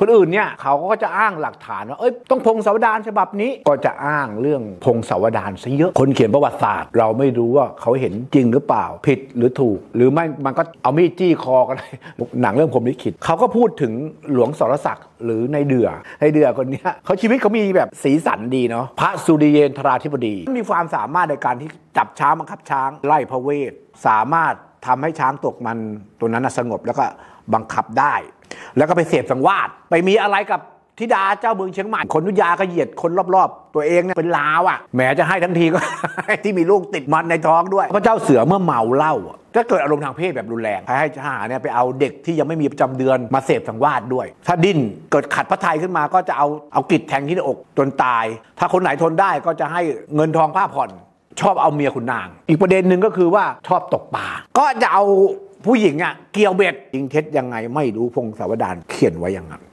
คนอื่นเนี่ยเขาก็จะอ้างหลักฐานว่าเอ้ยต้องพงศาวดารฉบับนี้ก็จะอ้างเรื่องพงศาวดารซะเยอะคนเขียนประวัติศาสตร์ เราไม่รู้ว่าเขาเห็นจริงหรือเปล่าผิดหรือถูก หรือไม่มันก็เอามีดจี้คอกันหนังเรื่องผมลิขิตเขาก็พูดถึงหลวงสรศักดิ์หรือในเดือในเดือคนเนี้ยเขาชีวิตเขามีแบบสีสันดีเนาะพระสุริเยนทราธิบดี มีความสามารถในการที่จับช้างบังคับช้างไล่พระเวทสามารถทำให้ช้างตกมันตัวนั้นสงบแล้วก็บังคับได้ แล้วก็ไปเสพสังวาสไปมีอะไรกับธิดาเจ้าเมืองเชียงใหม่ คนนุยาก็เหยียดคนรอบๆ ตัวเองเนี่ยเป็นลาวอะแหมจะให้ทั้งทีก็ ที่มีลูกติดมันในท้องด้วยพระเจ้าเสือเมื่อเมาเหล้าอะถ้าเกิดอารมณ์ทางเพศแบบรุนแรงให้ทหารเนี่ยไปเอาเด็กที่ยังไม่มีประจำเดือนมาเสพสังวาสด้วย ถ้าดิ้นเกิดขัดพระทัยขึ้นมาก็จะเอาเอากิดแทงที่หน้าอกจนตาย ถ้าคนไหนทนได้ก็จะให้เงินทองผ้าผ่อนชอบเอาเมียคุณนาง อีกประเด็นหนึ่งก็คือว่าชอบตกปลาก็จะเอา ผู้หญิงอะเกี่ยวเบ็ดจริงเท็จยังไงไม่รู้พงศาวดารเขียนไว้อย่างนั้น